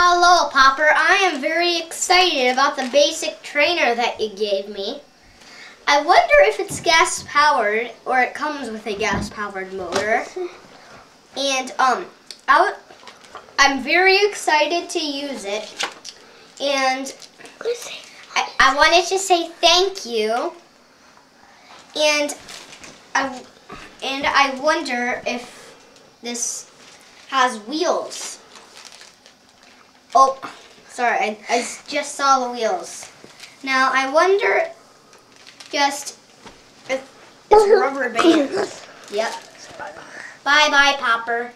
Hello, Popper. I am very excited about the basic trainer that you gave me. I wonder if it's gas powered or it comes with a gas powered motor. And um, I am very excited to use it. And I, I wanted to say thank you. And I and I wonder if this has wheels. Oh, sorry, I, I just saw the wheels. Now I wonder just if it's rubber bands. Yep. Bye bye, Popper.